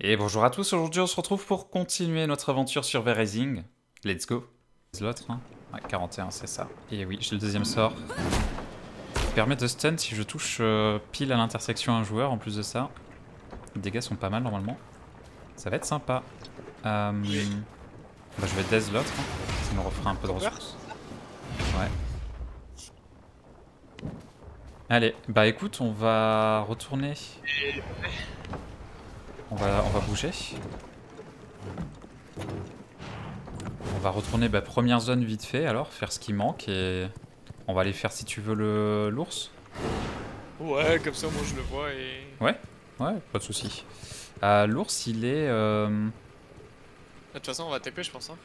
Et bonjour à tous, aujourd'hui on se retrouve pour continuer notre aventure sur V-Rising. Let's go. L'autre, hein Ouais, 41, c'est ça. Et oui, j'ai le deuxième sort. Permet de stun si je touche euh, pile à l'intersection un joueur en plus de ça. Les dégâts sont pas mal normalement. Ça va être sympa. Euh, bah, je vais death l'autre, hein. ça me refera un peu de ressources. Ouais. Allez, bah écoute, on va retourner. On va, on va bouger. On va retourner bah, première zone vite fait alors, faire ce qui manque et on va aller faire si tu veux le l'ours. Ouais, comme ça moi je le vois et... Ouais, ouais, pas de souci. Euh, l'ours il est... Euh... De toute façon on va TP je pense hein.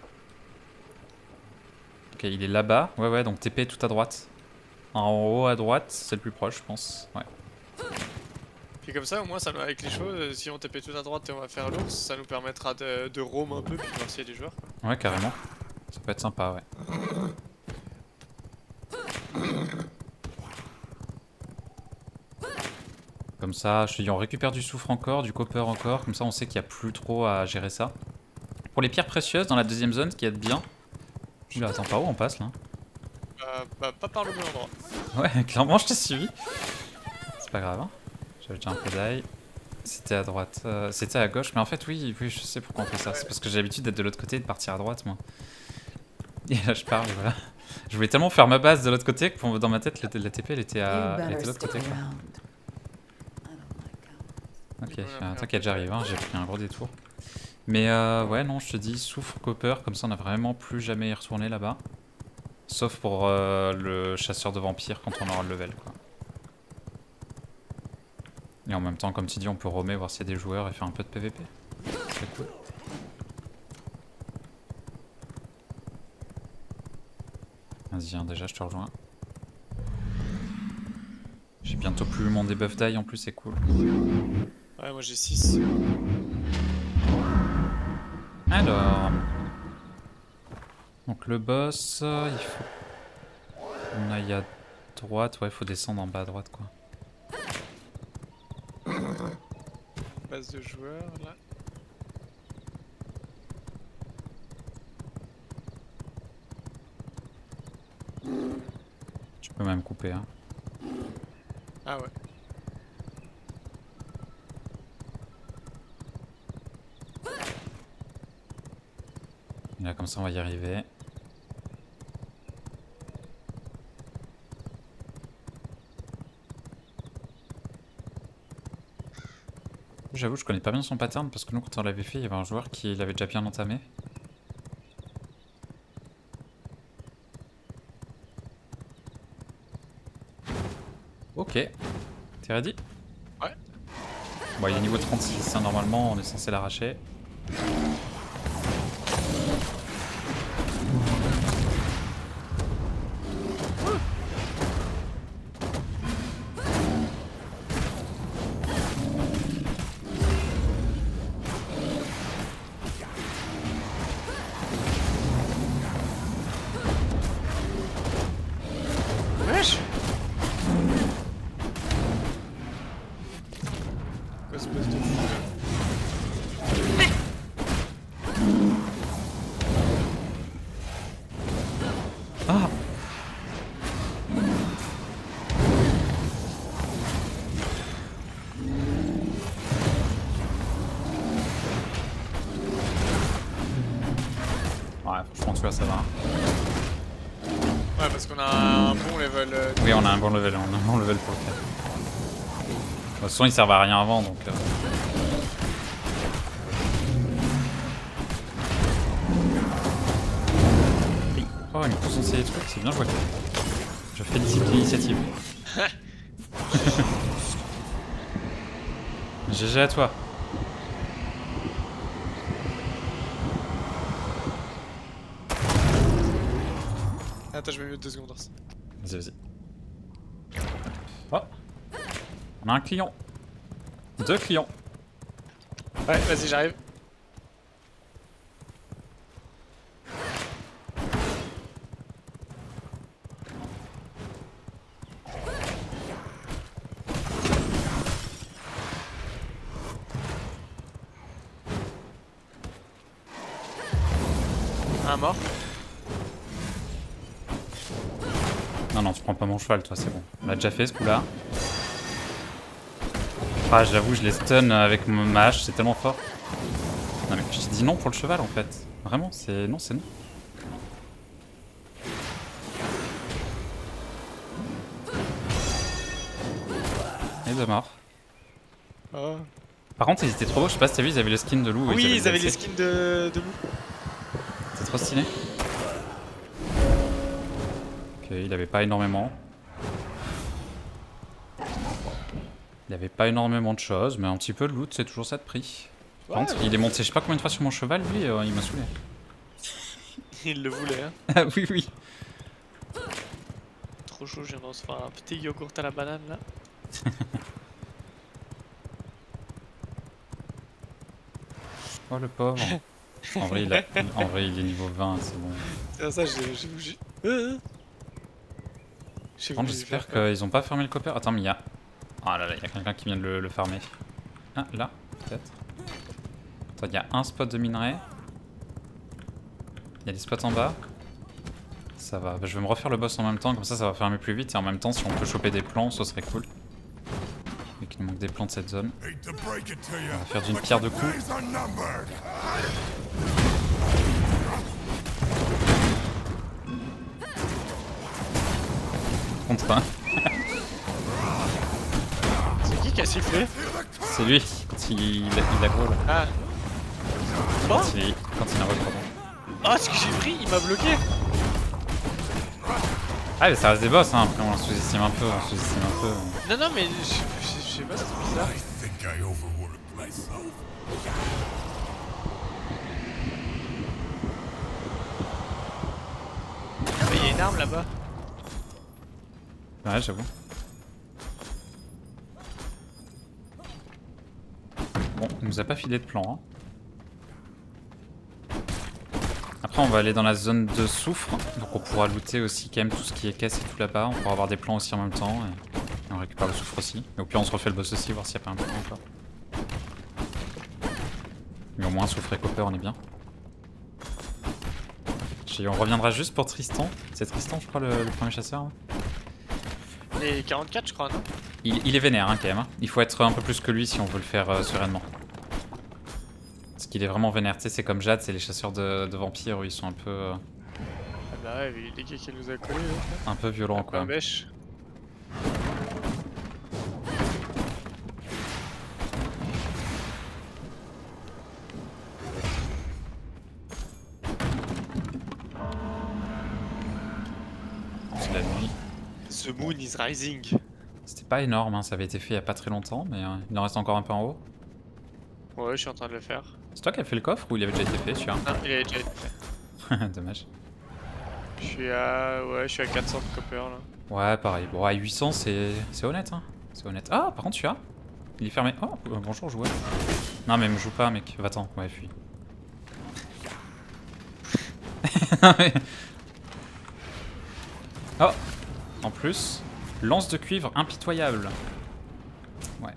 Ok, il est là-bas. Ouais, ouais, donc TP tout à droite. En haut à droite, c'est le plus proche, je pense. Ouais. Puis comme ça, au moins, ça, avec les choses, euh, si on TP tout à droite et on va faire l'ours, ça nous permettra de, de roam un peu puis de voir s'il y a des joueurs. Ouais, carrément. Ça peut être sympa, ouais. Comme ça, je te dis, on récupère du soufre encore, du copper encore, comme ça on sait qu'il n'y a plus trop à gérer ça. Pour les pierres précieuses, dans la deuxième zone, ce qui est bien... Oula, attends, par où on passe là? Euh, bah, pas par le bon endroit. Ouais, clairement, je t'ai suivi. C'est pas grave, hein. J'avais déjà un peu d'ail. C'était à droite. Euh, C'était à gauche, mais en fait, oui, oui, je sais pourquoi on fait ça. C'est parce que j'ai l'habitude d'être de l'autre côté et de partir à droite, moi. Et là, je parle, voilà. Je voulais tellement faire ma base de l'autre côté que pour, dans ma tête, la, la TP, elle était, à, elle était de l'autre côté. Quoi. Ok, euh, t'inquiète, j'arrive, hein, j'ai pris un gros détour. Mais euh, ouais, non, je te dis, souffre copper, comme ça on a vraiment plus jamais y retourné là-bas. Sauf pour euh, le chasseur de vampires quand on aura le level, quoi. Et en même temps, comme tu dis, on peut roamer, voir s'il y a des joueurs et faire un peu de PVP. C'est cool. Vas-y, viens, déjà, je te rejoins. J'ai bientôt plus mon debuff die en plus, c'est cool. Ouais, moi j'ai 6. Alors. Donc le boss, il faut. On aille à droite, ouais, il faut descendre en bas à droite quoi. Base de joueurs là. Tu peux même couper, hein. Ah ouais. Là, comme ça, on va y arriver. J'avoue, je connais pas bien son pattern parce que nous, quand on l'avait fait, il y avait un joueur qui l'avait déjà bien entamé. Ok. T'es ready? Ouais. Bon, il est niveau 36, hein, normalement, on est censé l'arracher. Oui, on a un bon level, on a un bon level pour le faire. De toute façon, ils servent à rien avant, donc... euh. Oh, il me pousse lancer des trucs, c'est bien joué. Je félicite l'initiative. GG à toi. Attends, je vais mettre deux secondes. Vas-y, vas-y. On a un client. Deux clients. Ouais, vas-y, j'arrive. Un mort. Non, non, tu prends pas mon cheval, toi, c'est bon. On l'a déjà fait ce coup-là. Ah, j'avoue, je les stun avec mon ma hache, c'est tellement fort. Non, mais je t'ai dit non pour le cheval en fait. Vraiment, c'est. Non, c'est non. Et de mort. Oh. Par contre, ils étaient trop beaux, je sais pas si t'as vu, ils avaient le skin de loup. Oui, ils avaient le les skins de, de loup. C'est trop stylé. Ok, il avait pas énormément. Il avait pas énormément de choses, mais un petit peu de loot, c'est toujours ça de prix. Par Ouais, contre, il est monté je sais pas combien de fois sur mon cheval, lui, euh, il m'a saoulé. il le voulait, hein. Ah oui, oui. Trop chaud, je viens de recevoir un petit yogourt à la banane là. Oh le pauvre. En vrai, il a- en vrai, il est niveau 20, c'est bon. C'est ça, j'ai j'ai. J'ai j'espère faire qu'ils ont pas fermé le copper. Attends, mais il y a. Ah là là, il y a quelqu'un qui vient de le, le farmer. Ah, là, peut-être. Attends, il y a un spot de minerai. Il y a des spots en bas. Ça va. Je vais me refaire le boss en même temps, comme ça, ça va fermer plus vite. Et en même temps, si on peut choper des plans, ce serait cool. Mais qu'il nous manque des plans de cette zone. On va faire d'une pierre deux coups. Contre un. Qui a sifflé C'est lui, quand il, il, il aggro là. Ah. Oh Quand il, quand il invoque, pardon. Oh, ce que j'ai pris, il m'a bloqué Ah, mais ça reste des boss, hein. Après, on sous-estime un peu, on sous-estime un peu. Non, non, mais je je- je sais pas, c'est bizarre. I think I overworked myself. Ah, mais il y a une arme là-bas. Ouais, j'avoue. Bon, il nous a pas filé de plan. Hein. Après, on va aller dans la zone de soufre. Donc, on pourra looter aussi quand même tout ce qui est caisse et tout là-bas. On pourra avoir des plans aussi en même temps. Et, on récupère le soufre aussi. Et au pire, on se refait le boss aussi, voir s'il n'y a pas un plan encore. Mais au moins, soufre et copper, on est bien. On reviendra juste pour Tristan. C'est Tristan, je crois, le, le premier chasseur. hein. Et 44, je crois, non Il, il est vénère hein, quand même. hein. Il faut être un peu plus que lui si on veut le faire euh, sereinement. Parce qu'il est vraiment vénère. Tu sais, c'est comme Jade, c'est les chasseurs de, de vampires où ils sont un peu, euh, Ah bah ouais, les gars qui nous a collés. un peu violents Un quoi. bêche. The moon is rising. C'était pas énorme, hein, ça avait été fait il y a pas très longtemps, mais euh, il en reste encore un peu en haut. Ouais, je suis en train de le faire. C'est toi qui as fait le coffre ou il avait déjà été fait, tu vois Non, il a déjà été fait. Dommage. Je suis à. Ouais, je suis à 400 de copper là. Ouais, pareil. Bon, à 800, c'est honnête, hein. C'est honnête. Ah, par contre, tu as Il est fermé. Oh, euh, bonjour, joueur. Non, mais me joue pas, mec. Va-t'en. Ouais, fuis. Oh En plus, lance de cuivre impitoyable. Ouais.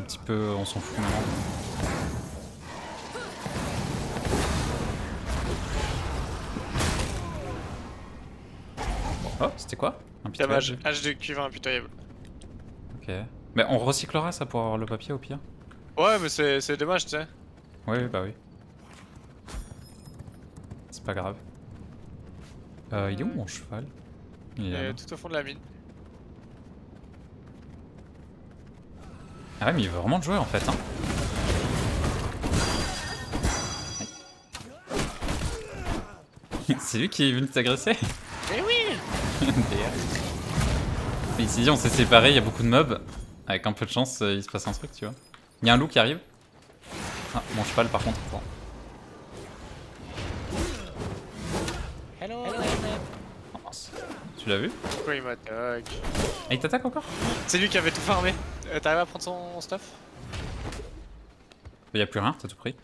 Un petit peu, on s'en fout maintenant. Oh, c'était quoi? Impitoyable. H de cuivre impitoyable. Ok. Mais on recyclera ça pour avoir le papier au pire Ouais, mais c'est c'est dommage, tu sais. Oui, oui, bah oui. C'est pas grave. Euh, il est où mon cheval? Il est Il là-bas. tout au fond de la mine. Ah ouais, mais il veut vraiment te jouer en fait. Hein. C'est lui qui est venu t'agresser? Mais oui Mais ici, on s'est séparés, il y a beaucoup de mobs. Avec un peu de chance, euh, il se passe un truc, tu vois. Il y a un loup qui arrive. Ah, mon cheval par contre. attends. Tu l'as vu Pourquoi il m'attaque Ah, il t'attaque encore C'est lui qui avait tout farmé. Euh, T'arrives à prendre son stuff Il y a plus rien, t'as tout pris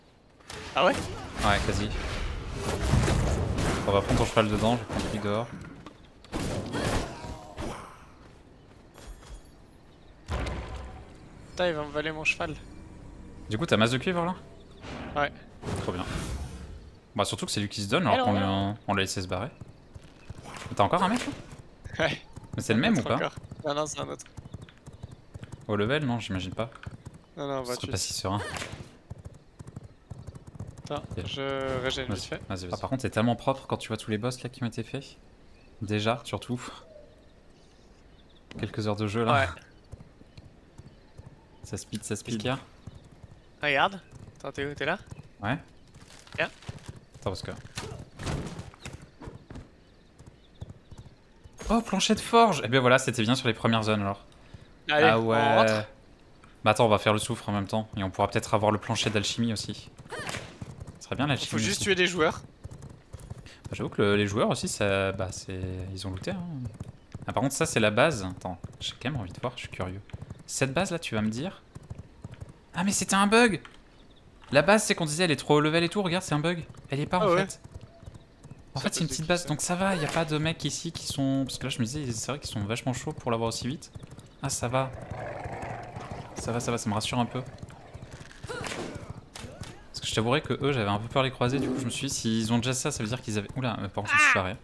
Ah ouais Ouais, quasi. On va prendre ton cheval dedans, je prendre lui dehors. Putain, il va me valer mon cheval. Du coup, t'as masse de cuivre là Ouais. Trop bien. Bah surtout que c'est lui qui se donne alors qu'on on l'a laissé se barrer. T'as encore un mec là Ouais. Mais c'est le même ou pas encore. Non, non, c'est un autre. Au level Non, j'imagine pas. Non, non, on va serait tuer. pas si serein. Attends, je régène vite Vas-y, fait. vas-y, vas-y. Ah, par contre, c'est tellement propre quand tu vois tous les boss là qui ont été faits. Déjà, surtout. Quelques heures de jeu là. Ouais. Ça speed, ça speed. Pierre Regarde. Attends, t'es où? T'es là? Ouais. Bien. Attends, parce que. Oh, plancher de forge Eh bien voilà, c'était bien sur les premières zones alors. Allez, ah on ouais. rentre. Bah attends, on va faire le soufre en même temps. Et on pourra peut-être avoir le plancher d'alchimie aussi. Ce serait bien Il l'alchimie. faut juste aussi. tuer des joueurs. Bah, J'avoue que le- les joueurs aussi, ça, bah, ils ont looté. Hein. Ah, par contre, ça, c'est la base. Attends, j'ai quand même envie de voir, je suis curieux. Cette base là, tu vas me dire? Ah, mais c'était un bug La base, c'est qu'on disait elle est trop haut level et tout. Regarde, c'est un bug. Elle est pas Ah en ouais. fait. En fait, c'est une petite se base, donc ça va. Il y a pas de mecs ici qui sont. Parce que là, je me disais, c'est vrai qu'ils sont vachement chauds pour l'avoir aussi vite. Ah, ça va. Ça va, ça va, ça me rassure un peu. Parce que je t'avouerais que eux, j'avais un peu peur les croiser. Du coup, je me suis dit, s'ils ont déjà ça, ça veut dire qu'ils avaient. Oula, euh, par contre, je suis barré.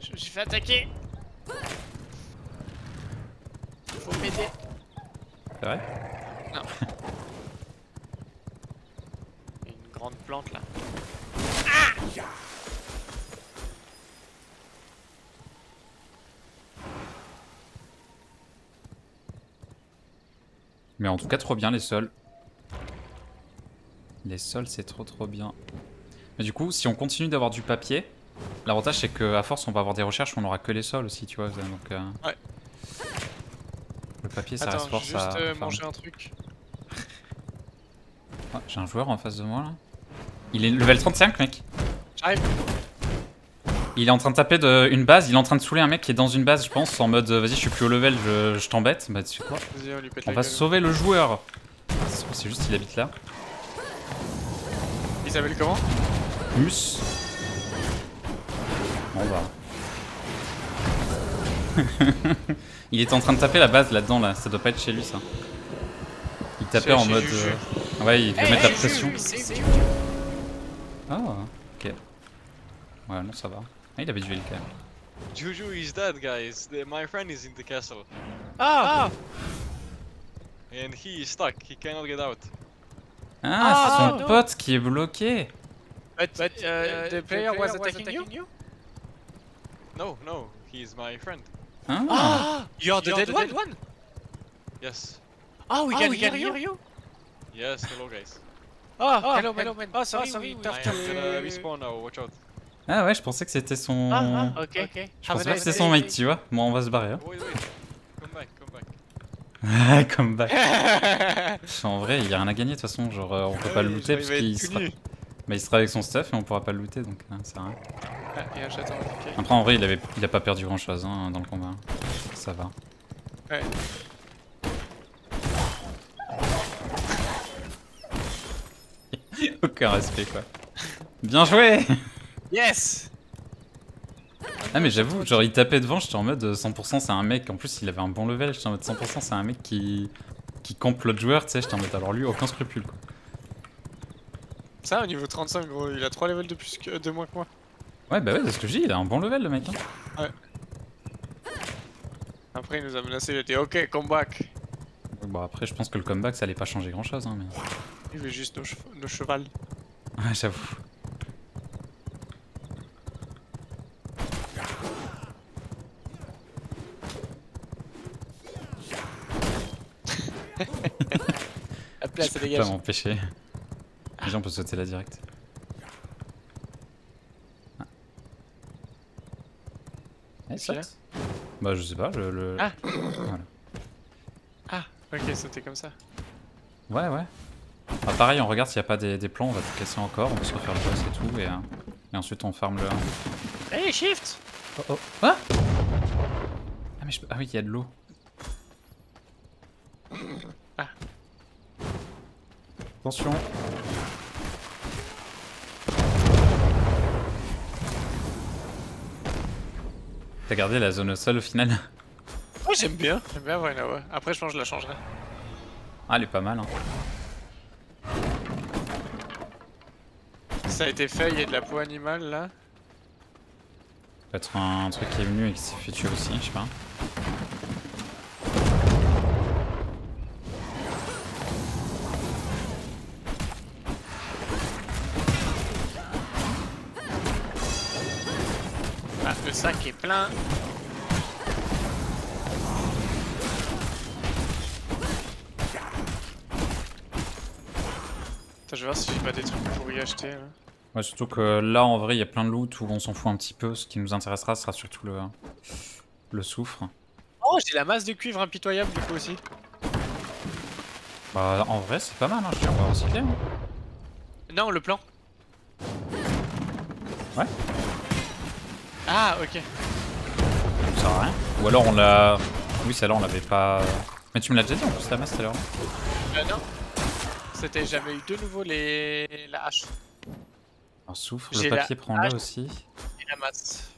Je me suis fait attaquer. Faut m'aider. C'est vrai Il y a une grande plante là. Mais en tout cas, trop bien les sols. Les sols, c'est trop trop bien. Mais du coup, si on continue d'avoir du papier, l'avantage c'est qu'à force, on va avoir des recherches où on aura que les sols aussi, tu vois. Donc, euh, Ouais. Le papier, ça reste Attends, fort, juste ça. euh, manger un truc. ouais, J'ai un joueur en face de moi là. Il est level 35, mec. J'arrive. Il est en train de taper de une base, il est en train de saouler un mec qui est dans une base, je pense, en mode euh, vas-y, je suis plus au level, je, je t'embête. Bah, tu sais quoi on On va gueule. sauver le joueur. C'est juste qu'il habite là. Il s'appelle comment Mus. Bon bah. il était en train de taper la base là-dedans là, ça doit pas être chez lui ça. Il tapait en mode. Euh, Ouais, il devait mettre la pression. C'est Ah, ok. Ouais, non, ça va. Ah, il avait du heal quand même. Juju is dead, guys. The- my friend is in the castle, Ah, and he is stuck. He cannot get out. Ah, Ah, c'est son non. pote qui est bloqué. But, uh, the player was attacking you? No, no, he is my friend. Ah, Ah, you're the dead one? Yes. Ah, we Ah, can we hear can you? hear Yes. Hello, guys. Ah, hello, hello, man. Oh, sorry, Oh, sorry, we to... respawn now. Watch out. ah ouais, je pensais que c'était son. Ah, ah, ok. Ok. Je pensais pas que c'était son mate, tu vois. Bon, on va se barrer. Hein. Wait, wait. Come back, come back. Comme back. En vrai, il y a rien à gagner de toute façon. Genre, euh, on peut pas le looter parce qu'il sera... Bah, il sera avec son stuff et on pourra pas le looter donc hein, ça sert à rien. Ah, un. Après, en vrai, il, avait... il a pas perdu grand chose hein, dans le combat. Ça va. Ouais. Aucun respect quoi. Bien joué Yes Ah mais j'avoue, genre il tapait devant, j'étais en mode euh, 100% c'est un mec, en plus il avait un bon level, j'étais en mode 100% c'est un mec qui qui campe l'autre joueur, tu sais, j'étais en mode alors lui aucun scrupule quoi. Ça, au niveau 35, gros, il a 3 levels de plus que de moins que moi. Ouais bah ouais, c'est ce que je dis, il a un bon level le mec. Hein. Après, il nous a menacé, il dit OK, come back. Bon après je pense que le comeback ça allait pas changer grand chose hein mais... Il veut juste nos, chev- nos chevals. Ouais j'avoue. Hop là, Je ça peux dégage. pas m'empêcher. Déjà on peut sauter là direct. Ah. Eh. Bah je sais pas, je le... Ah. Voilà. Ah, ok, sauter comme ça. Ouais, ouais. Bah, pareil, on regarde s'il n'y a pas des, des plans, on va tout casser encore, on peut se refaire le boss et tout, et, euh, et ensuite on farm le... Hey, shift Oh oh Ah Ah mais je peux... Ah oui, il y a de l'eau. Ah. Attention T'as gardé la zone au sol au final? Oh, j'aime bien. J'aime bien avoir une AOE. Après, je pense que je la changerai. Ah, elle est pas mal, hein. Ça a été fait, il y a de la peau animale là. Peut-être un truc qui est venu et qui s'est fait tuer aussi, je sais pas. Ah, le sac est plein. Attends, je vais voir si j'ai pas des trucs pour y acheter là. Ouais, surtout que là, en vrai, il y a plein de loot où on s'en fout un petit peu. Ce qui nous intéressera sera surtout le, le soufre. Oh, j'ai la masse de cuivre impitoyable du coup aussi. Bah, en vrai, c'est pas mal, hein. je dis, on va recycler. hein. Non, le plan. Ouais. Ah, ok. Ça sert à rien. Ou alors on l'a. Oui, celle-là, on l'avait pas. Mais tu me l'as déjà dit en plus, la masse tout à l'heure. Euh, non. C'était jamais eu de nouveau les... la hache Un soufre, J'ai le la papier, prends-le hache. aussi. et la masse.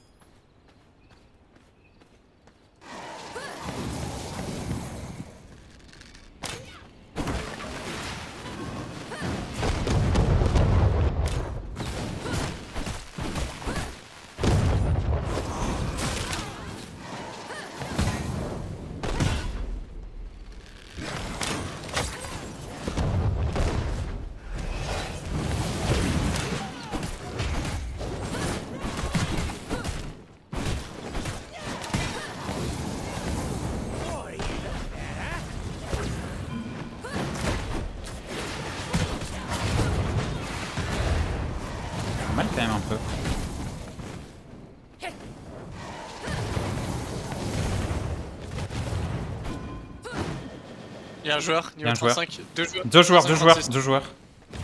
Un joueur, niveau un joueur. 35. Deux joueurs. Deux joueurs, deux joueurs, 256 deux joueurs.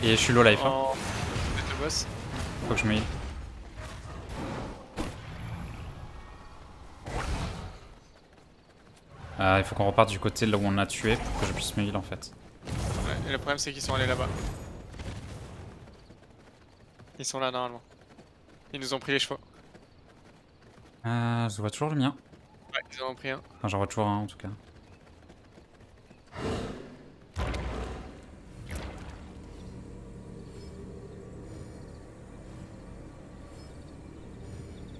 Et je suis low life. Hein. En... boss. Faut que je me heal. Ah, il faut qu'on reparte du côté là où on a tué pour que je puisse me heal en fait. Ouais, et le problème c'est qu'ils sont allés là-bas. Ils sont là normalement. Ils nous ont pris les chevaux. Ah, je vois toujours le mien. Ouais, ils en ont pris un. Enfin, j'en vois toujours un en tout cas.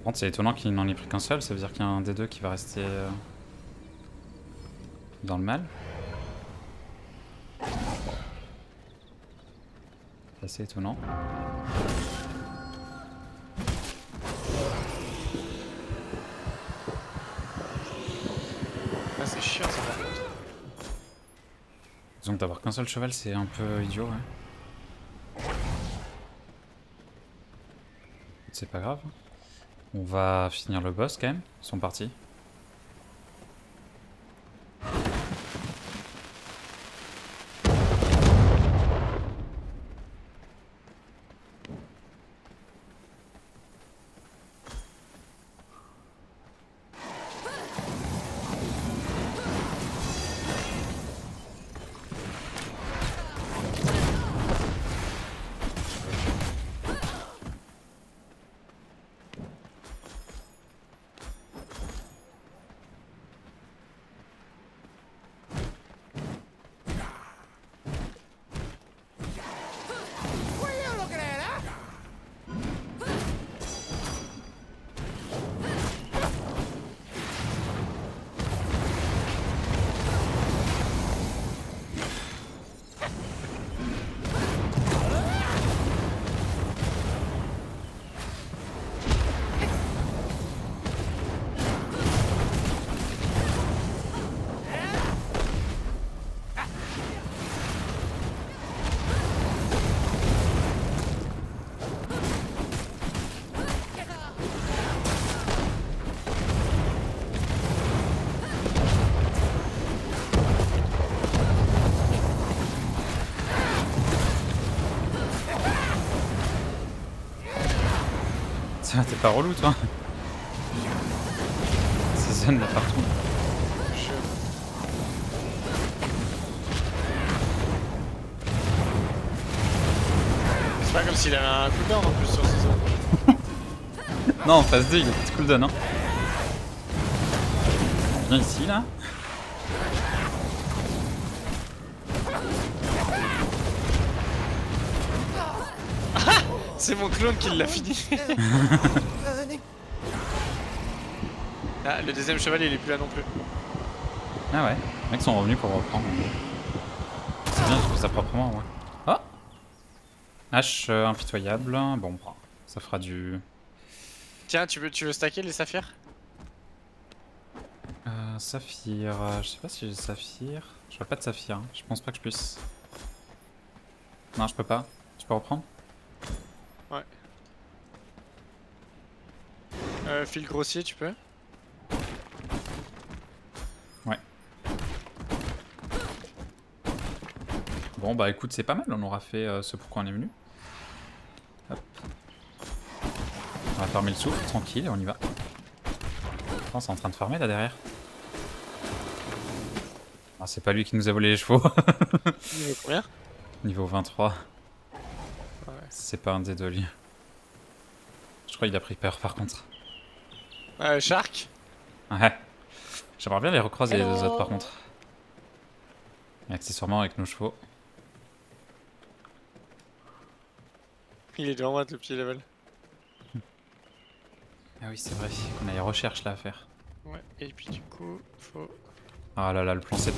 Contre, c'est étonnant qu'il n'en ait pris qu'un seul, ça veut dire qu'il y a un des deux qui va rester euh, dans le mal. C'est assez étonnant. Ah, c'est chiant ça par contre. Disons que d'avoir qu'un seul cheval, c'est un peu idiot, ouais. C'est pas grave. On va finir le boss quand même. Ils sont partis. T'es pas relou toi C'est zone là partout. C'est pas comme s'il avait un cooldown en plus sur ces zones. Non, en phase 2, il a pas de cooldown. Hein. Viens ici là. C'est mon clone qui l'a fini. ah, le deuxième cheval il est plus là non plus. Ah ouais, les mecs sont revenus pour reprendre. C'est bien, j'ai fait ça proprement, ouais. Oh H euh, impitoyable. Bon, bah, ça fera du... Tiens, tu veux, tu veux stacker les saphirs? Euh, saphir... euh, Je sais pas si j'ai saphir. Je vois pas de saphir. hein. Je pense pas que je puisse. Non, je peux pas. Tu peux reprendre? Euh, Fil grossier, tu peux? Bon, bah écoute, c'est pas mal. On aura fait euh, ce pourquoi on est venu. Hop. On va farmer le souffle, tranquille, et on y va. Attends, c'est en train de farmer là derrière. Ah, c'est pas lui qui nous a volé les chevaux. Niveau combien? Niveau 23. C'est pas un des deux, lui. Je crois qu'il a pris peur par contre. Euh, Shark? Ouais. J'aimerais bien les recroiser les deux autres par contre. Et accessoirement avec nos chevaux. Il est devant moi, le petit level. Ah oui, c'est vrai qu'on a les recherches là à faire. Ouais, et puis du coup, faut. Ah là là, le plancher de,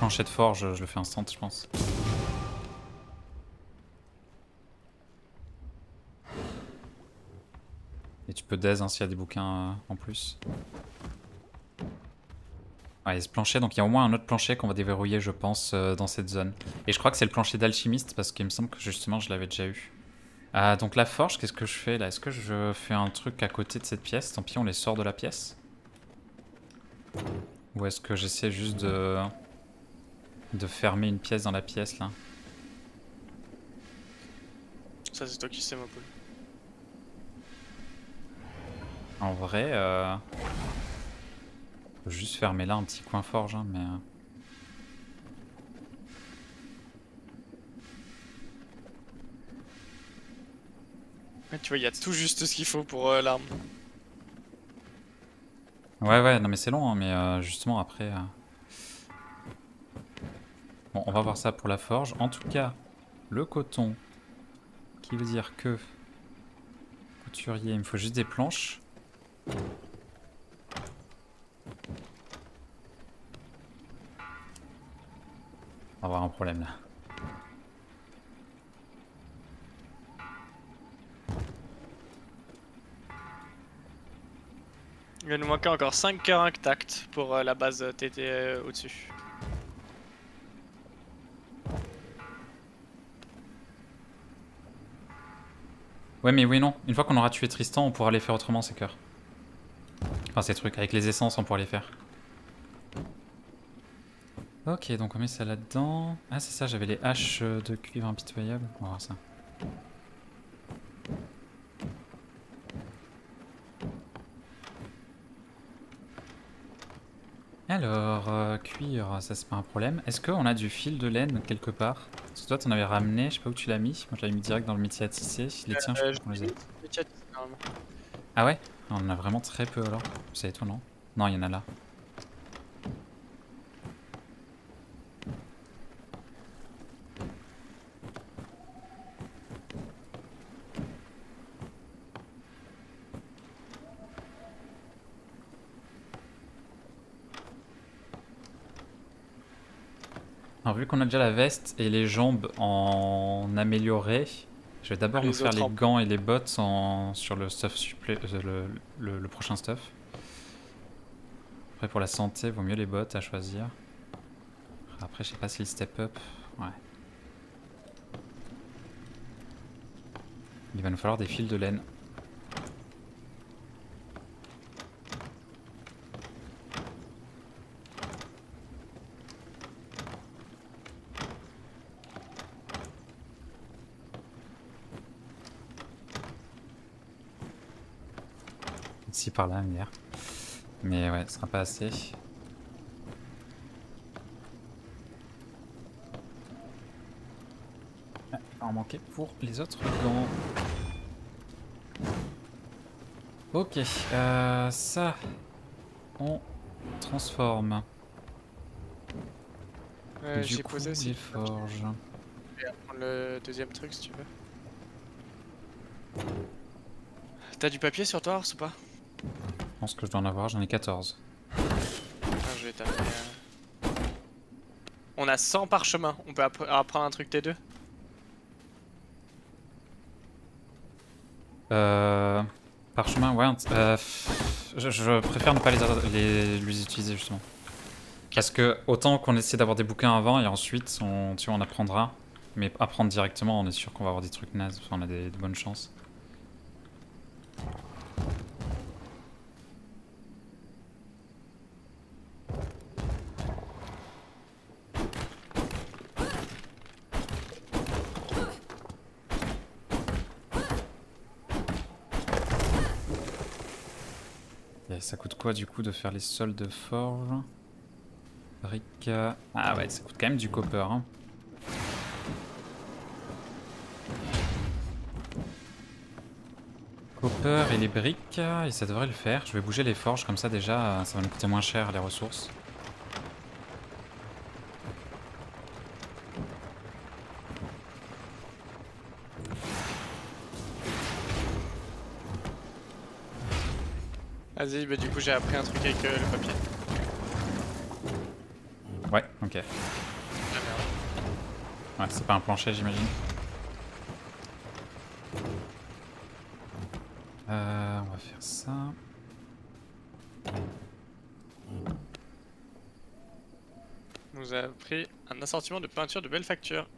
plancher de forge, je le fais instant, je pense. Et tu peux daze hein, s'il y a des bouquins euh, en plus. Ouais, il y a ce plancher, donc il y a au moins un autre plancher qu'on va déverrouiller, je pense, euh, dans cette zone. Et je crois que c'est le plancher d'alchimiste, parce qu'il me semble que justement je l'avais déjà eu. Ah, donc la forge, qu'est-ce que je fais là? Est-ce que je fais un truc à côté de cette pièce? Tant pis, on les sort de la pièce Ou est-ce que j'essaie juste de... de fermer une pièce dans la pièce là? Ça, c'est toi qui sais, ma poule. En vrai, euh... faut juste fermer là un petit coin forge, hein, mais... euh, Ouais, tu vois, il y a tout juste ce qu'il faut pour euh, l'arme. Ouais, ouais, non mais c'est long, hein, mais euh, justement après... euh, Bon, on va voir ça pour la forge. En tout cas, le coton, qui veut dire que... Couturier, il me faut juste des planches. On va avoir un problème là. Il va nous manquer encore 5 cœurs intacts pour euh, la base TT euh, au-dessus. Ouais, mais oui, non. Une fois qu'on aura tué Tristan, on pourra les faire autrement, ces cœurs. Enfin, ces trucs. Avec les essences, on pourra les faire. Ok, donc on met ça là-dedans. Ah, c'est ça, j'avais les haches euh, de cuivre impitoyable. On va voir ça. Alors, euh, cuir, ça c'est pas un problème. Est-ce qu'on a du fil de laine quelque part? Parce que toi t'en avais ramené, je sais pas où tu l'as mis. Moi je l'avais mis direct dans le métier à tisser. Les tiens, je Euh, crois qu'on les a. Ah ouais? On en a vraiment très peu alors. C'est étonnant. Non, il y en a là. Alors vu qu'on a déjà la veste et les jambes en amélioré, je vais d'abord nous faire les gants et les bottes en... sur le stuff supplé... euh, le, le- le prochain stuff. Après pour la santé, vaut mieux les bottes à choisir. Après je sais pas si le step up... Ouais. Il va nous falloir des fils de laine. Par là, hier. Mais ouais, ce sera pas assez. Ah, il va en manquer pour les autres gants. Ok, euh, ça, on transforme. Euh, du J'ai coup, posé les aussi. forges. Je vais prendre le deuxième truc si tu veux. T'as du papier sur toi, Ars, ou pas? Pense que je dois en avoir, j'en ai 14. Ah, Je vais euh. On a 100 parchemins. On peut app- apprendre un truc T2 Euh, parchemin, ouais. euh, je, je préfère ne pas les, les, les utiliser justement. Parce que autant qu'on essaie d'avoir des bouquins avant et ensuite on, tu vois, on apprendra. Mais apprendre directement, on est sûr qu'on va avoir des trucs nazes. Enfin, on a des, de bonnes chances. Et ça coûte quoi du coup de faire les sols de forge Brique. euh, Ah ouais, ça coûte quand même du copper. Hein. Copper et les briques, et ça devrait le faire. Je vais bouger les forges comme ça déjà, ça va nous coûter moins cher les ressources. Vas-y, bah du coup j'ai appris un truc avec euh, le papier. Ouais, ok. Ouais, c'est pas un plancher j'imagine. Euh, on va faire ça. On nous a pris un assortiment de peinture de belle facture.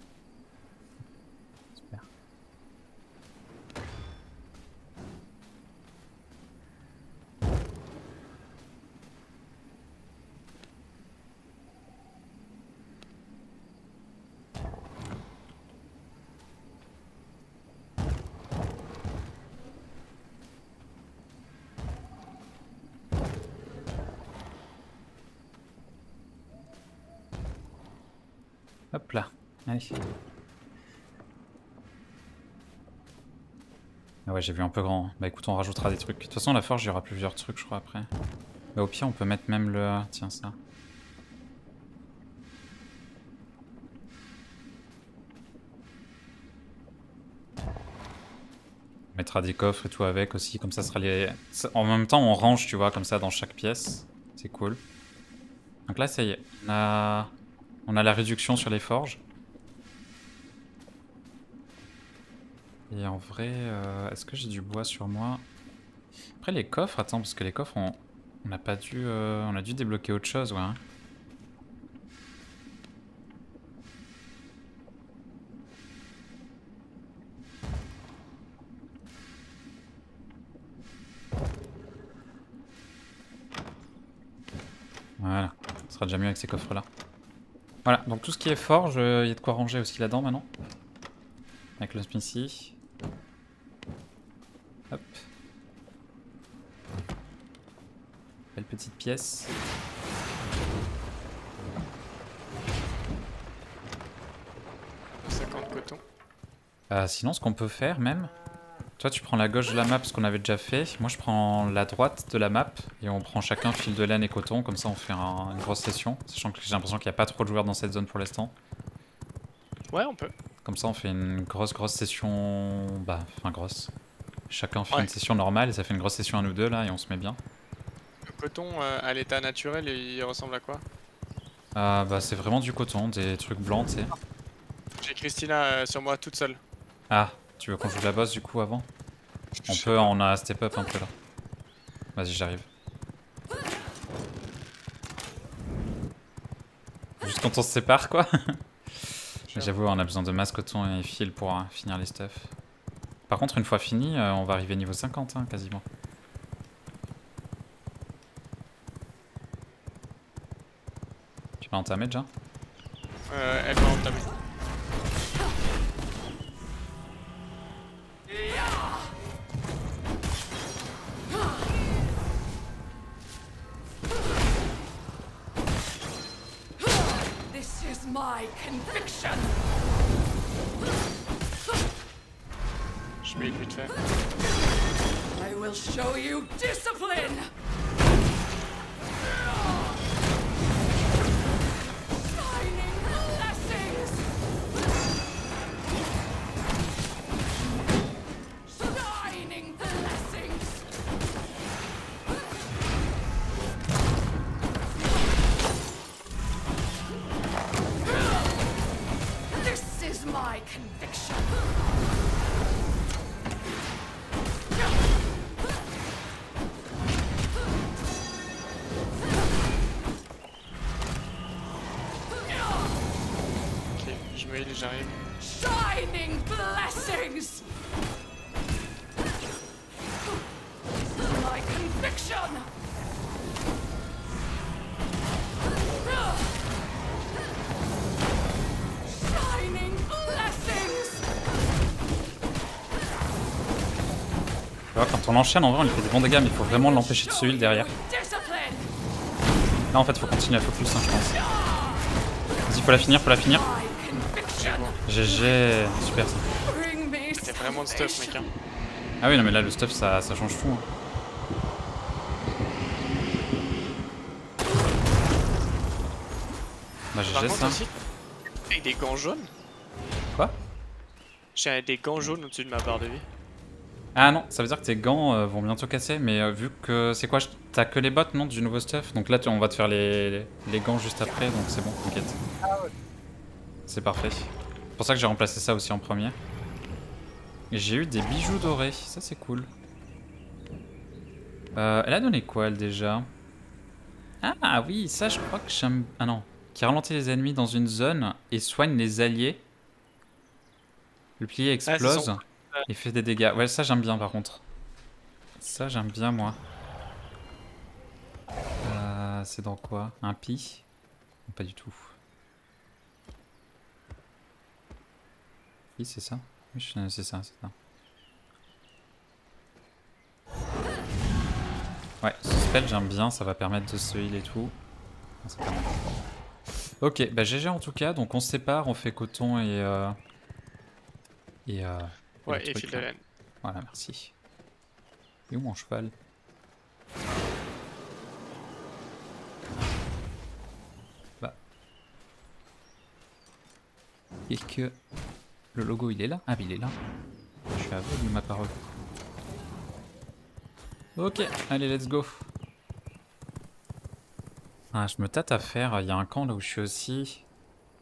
Super. Hop Ah ouais, j'ai vu un peu grand. Bah écoute, on rajoutera des trucs. De toute façon, la forge, il y aura plusieurs trucs, je crois, après. Bah au pire, on peut mettre même le... Tiens, ça. On mettra des coffres et tout avec aussi, comme ça, sera les... En même temps, on range, tu vois, comme ça, dans chaque pièce. C'est cool. Donc là, ça y est. A... On a la réduction sur les forges. Et en vrai, euh, est-ce que j'ai du bois sur moi? Après les coffres, attends, parce que les coffres, on n'a pas dû, euh, on a dû débloquer autre chose, ouais. hein. Voilà, ce sera déjà mieux avec ces coffres-là. Voilà, donc tout ce qui est forge, il y a de quoi ranger aussi là-dedans maintenant? Avec le smithy. Hop. Belle petite pièce. Euh, 50 coton. Euh, sinon, ce qu'on peut faire même, toi tu prends la gauche de la map, ce qu'on avait déjà fait. Moi je prends la droite de la map et on prend chacun fil de laine et coton. Comme ça on fait un- une grosse session. Sachant que j'ai l'impression qu'il n'y a pas trop de joueurs dans cette zone pour l'instant. Ouais, on peut. Comme ça on fait une grosse grosse session. Bah, enfin grosse. Chacun fait Ouais. une session normale et ça fait une grosse session à nous deux là et on se met bien. Le coton euh, à l'état naturel, il ressemble à quoi? Ah bah c'est vraiment du coton, des trucs blancs tu sais. J'ai Christina euh, sur moi toute seule. Ah, tu veux qu'on joue la boss du coup avant? On peut, on a step up un peu là. Vas-y, j'arrive. Juste quand on se sépare quoi. J'avoue, on a besoin de masse, coton et fil pour euh, finir les stuff. Par contre, une fois fini, euh, on va arriver niveau 50 hein, quasiment. Tu vas entamer déjà Euh, elle va entamer. J'arrive. Shining blessings! My conviction! Shining blessings! Tu vois, quand on l'enchaîne, en vrai, on lui fait des bons dégâts, mais il faut vraiment l'empêcher de se heal derrière. Là, en fait, faut continuer à focus, hein, je pense. Vas-y, faut la finir, faut la finir. GG, super ça. T'as vraiment de stuff, mec. Hein. Ah oui, non, mais là, le stuff, ça, ça change tout. hein. Bah, GG ça. aussi, avec des gants jaunes. Quoi? J'ai des gants jaunes au-dessus de ma barre de vie. Ah non, ça veut dire que tes gants euh, vont bientôt casser, mais euh, vu que c'est quoi je- T'as que les bottes, non, du nouveau stuff? Donc là, tu- on va te faire les, les gants juste après, donc c'est bon, t'inquiète. C'est parfait. C'est pour ça que j'ai remplacé ça aussi en premier. Et j'ai eu des bijoux dorés, ça c'est cool. Euh, elle a donné quoi, elle, déjà? Ah oui, ça je crois que j'aime... Ah non. Qui ralentit les ennemis dans une zone et soigne les alliés. Le plié Ah, explose son- et fait des dégâts. Ouais, ça j'aime bien par contre. Ça j'aime bien moi. Euh, c'est dans quoi? Un pi? Pas du tout. Oui, c'est ça. Oui, c'est ça, c'est ça. Ouais, ce spell j'aime bien, ça va permettre de se heal et tout. Ah, c'est pas mal. Ok, bah GG en tout cas, donc on se sépare, on fait coton et... Euh... Et... Euh... Ouais, et fil de laine. Voilà, merci. Et où mon cheval? Bah. Est-ce que le logo il est là Ah, mais il est là. Je suis aveugle, ma parole. Ok, allez, let's go. Ah, je me tâte à faire. Il y a un camp là où je suis aussi.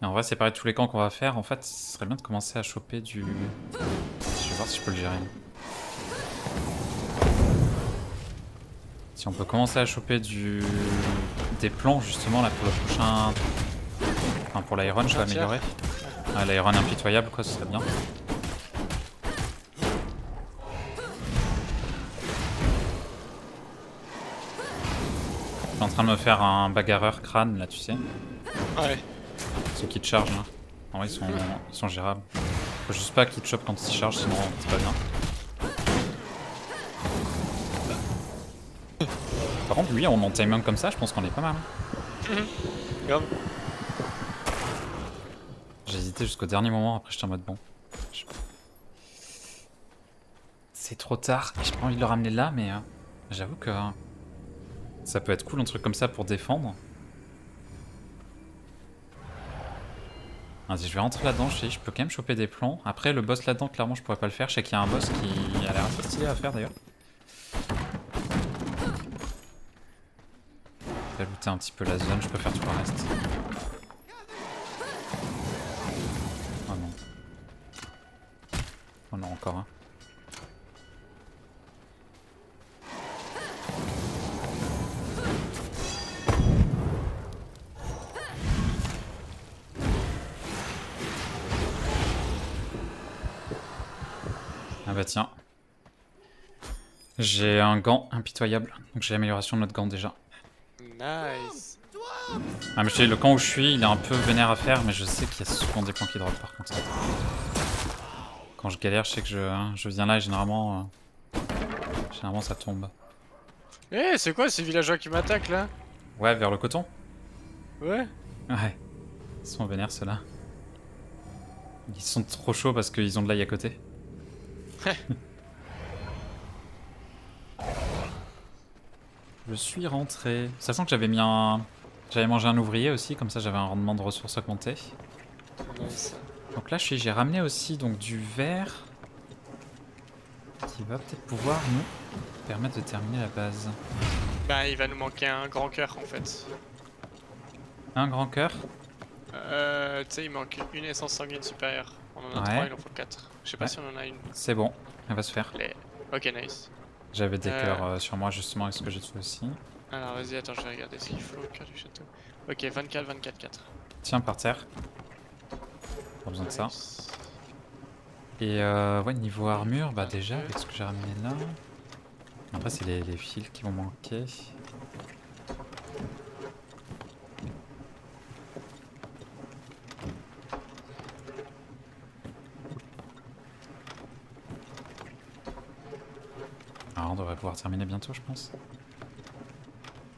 Et vrai, c'est pareil tous les camps qu'on va faire. En fait, ce serait bien de commencer à choper du. Je vais voir si je peux le gérer. Si on peut commencer à choper du des plans justement là pour le prochain. Enfin pour l'Iron, je vais améliorer. Ah, L'Iron impitoyable quoi, ce serait bien. Je suis en train de me faire un bagarreur crâne là, tu sais. Ouais. Ceux qui te chargent là. En vrai, ils sont, ils sont gérables. Faut juste pas qu'ils te chopent quand ils chargent, sinon c'est pas bien. Par contre, lui, en timing comme ça, je pense qu'on est pas mal. hein. Grave. J'ai hésité jusqu'au dernier moment, après j'étais en mode bon. C'est trop tard, et j'ai pas envie de le ramener là, mais euh, j'avoue que euh, ça peut être cool un truc comme ça pour défendre. Vas-y, je vais rentrer là-dedans, je je peux quand même choper des plans. Après, le boss là-dedans, clairement, je pourrais pas le faire. Je sais qu'il y a un boss qui a l'air assez stylé à faire d'ailleurs. Je vais looter un petit peu la zone, je peux faire tout le reste. Oh non, encore un. Ah bah tiens. J'ai un gant impitoyable, donc j'ai l'amélioration de notre gant déjà. Nice. Ah mais je sais, le camp où je suis, il est un peu vénère à faire, mais je sais qu'il y a souvent des points qui drop par contre. Quand je galère, je sais que je, je viens là et généralement, euh, généralement ça tombe. Eh, c'est quoi ces villageois qui m'attaquent là? Ouais, vers le coton Ouais. Ouais. Ils sont vénères ceux-là. Ils sont trop chauds parce qu'ils ont de l'ail à côté. je suis rentré. Sachant que j'avais mis un... J'avais mangé un ouvrier aussi, comme ça j'avais un rendement de ressources augmenté. Nice. Donc là, je suis- j'ai ramené aussi donc du verre qui va peut-être pouvoir nous permettre de terminer la base. Bah, il va nous manquer un grand cœur en fait. Un grand cœur? Euh, tu sais, il manque une essence sanguine supérieure. On en a Ouais. trois, il en faut quatre. Je sais pas Ouais. si on en a une. C'est bon, elle va se faire. Les... Ok, nice. J'avais des Euh. cœurs euh, sur moi justement avec ce que j'ai trouvé aussi. Alors vas-y, attends, je vais regarder ce qu'il faut au cœur du château. Ok, 24, 24, 4. Tiens, par terre. Pas besoin de ça. Et euh, ouais, niveau armure, bah déjà, avec ce que j'ai ramené là. Après, c'est les, les fils qui vont manquer. Ah, on devrait pouvoir terminer bientôt, je pense.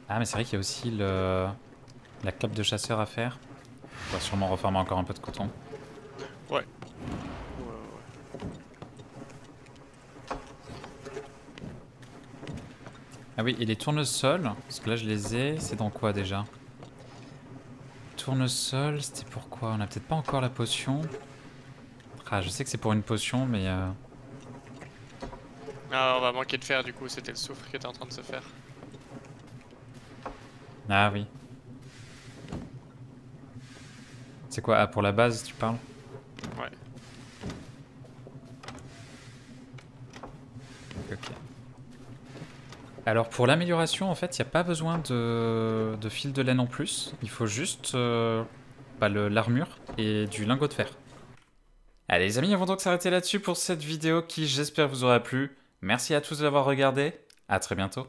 Ah, mais c'est vrai qu'il y a aussi le... la cape de chasseur à faire. On va sûrement refarmer encore un peu de coton. Ah oui, et les tournesols, parce que là je les ai, c'est dans quoi déjà? Tournesol, c'était pourquoi On a peut-être pas encore la potion. Ah, je sais que c'est pour une potion, mais... euh, Ah, on va manquer de fer du coup, c'était le soufre qui était en train de se faire. Ah oui. C'est quoi? Ah, pour la base, tu parles Ouais. Ok, ok. Alors pour l'amélioration, en fait, il n'y a pas besoin de, fil de laine en plus. Il faut juste euh, bah, l'armure et du lingot de fer. Allez les amis, on va donc s'arrêter là-dessus pour cette vidéo qui j'espère vous aura plu. Merci à tous de l'avoir regardé. À très bientôt.